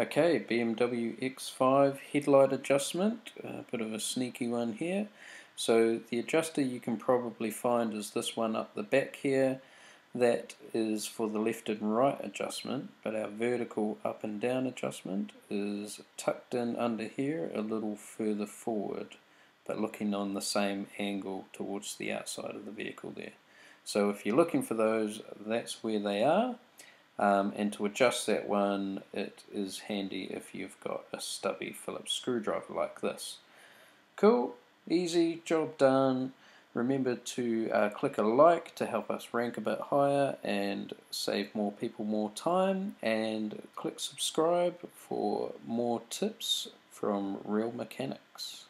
Okay, BMW X5 headlight adjustment, a bit of a sneaky one here. So the adjuster you can probably find is this one up the back here. That is for the left and right adjustment, but our vertical up and down adjustment is tucked in under here a little further forward, but looking on the same angle towards the outside of the vehicle there. So if you're looking for those, that's where they are. Um, and to adjust that one, it is handy if you've got a stubby Phillips screwdriver like this. Cool, easy, job done. Remember to uh, click a like to help us rank a bit higher and save more people more time. And click subscribe for more tips from Real Mechanics.